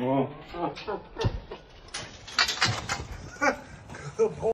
Oh. Good boy.